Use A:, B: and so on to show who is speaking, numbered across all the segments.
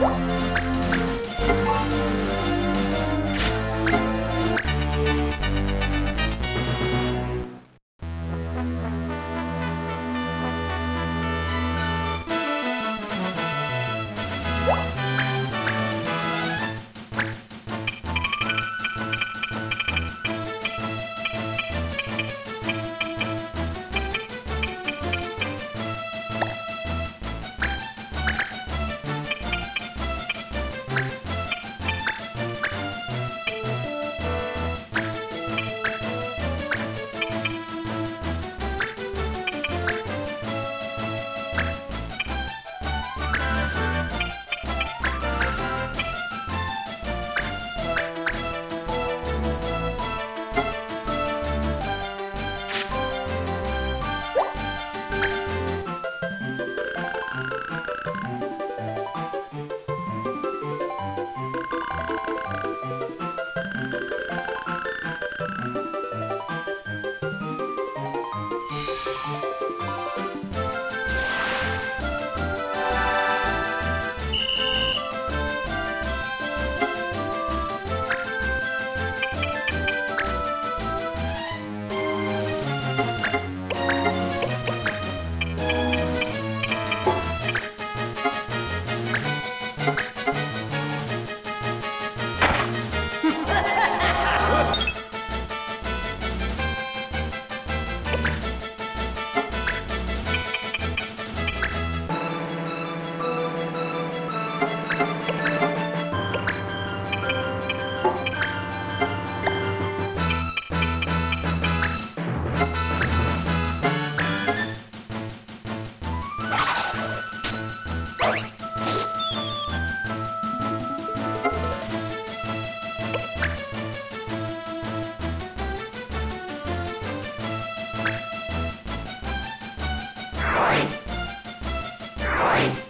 A: Woo! Bye.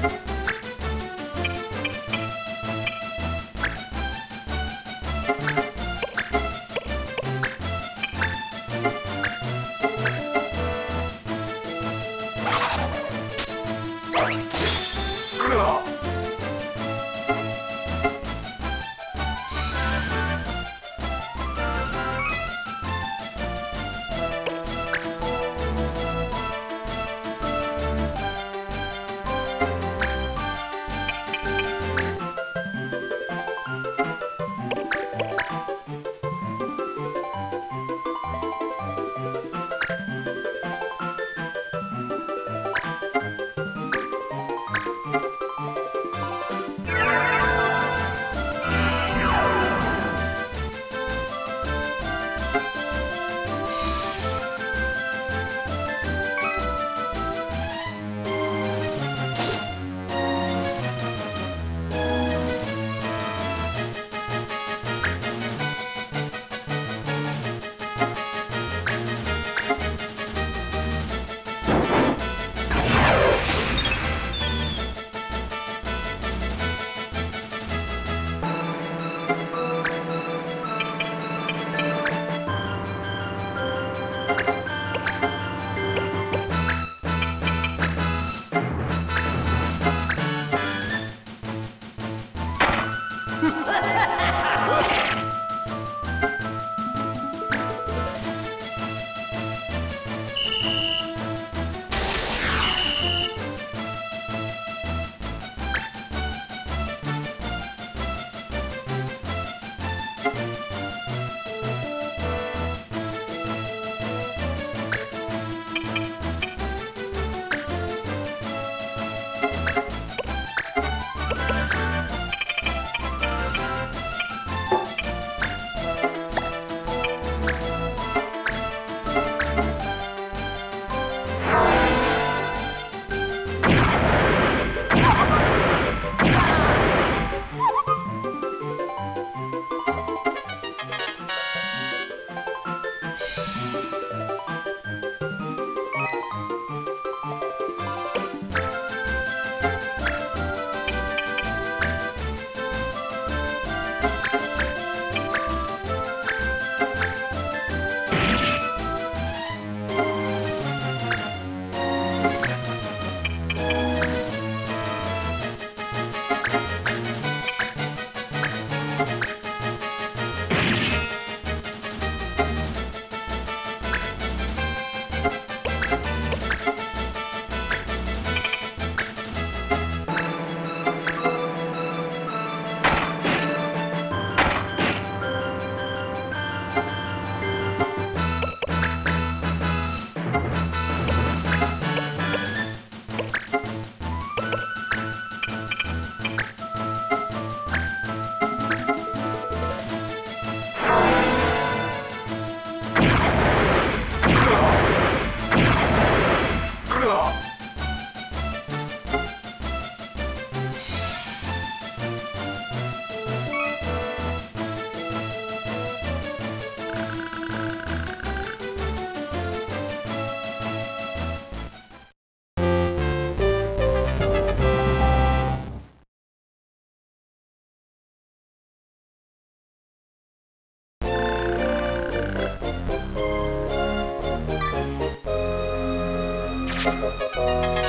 B: thank you
C: thank you
A: Gracias.